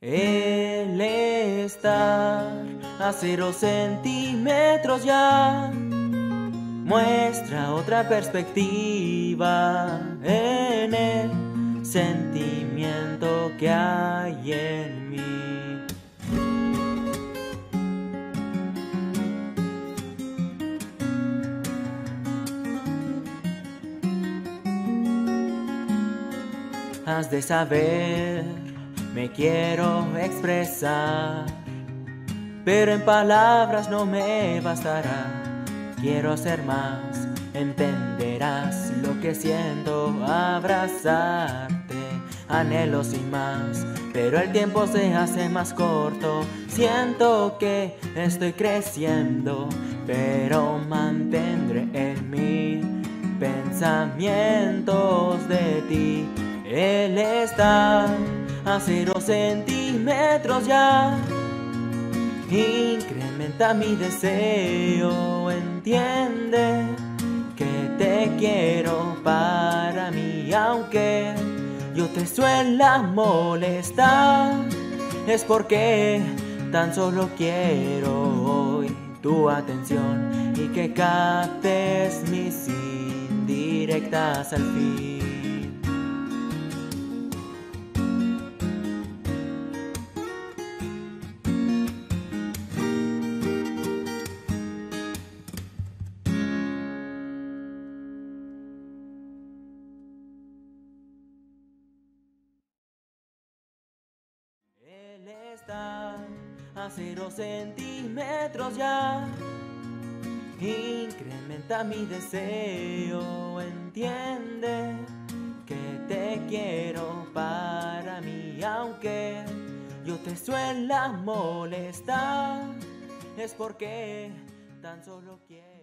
El estar a cero centímetros ya muestra otra perspectiva en el sentimiento que hay en mí. Has de saber, me quiero expresar, pero en palabras no me bastará. Quiero hacer más, entenderás lo que siento, abrazarte, anhelo sin más, pero el tiempo se hace más corto. Siento que estoy creciendo, pero mantendré en mí pensamientos de ti. Él está a cero centímetros ya. Incrementa mi deseo, entiende que te quiero para mí, aunque yo te suela molestar, es porque tan solo quiero hoy tu atención y que captes mis indirectas al fin. A cero centímetros ya. Incrementa mi deseo, entiende que te quiero para mí, aunque yo te suela molestar, es porque tan solo quiero.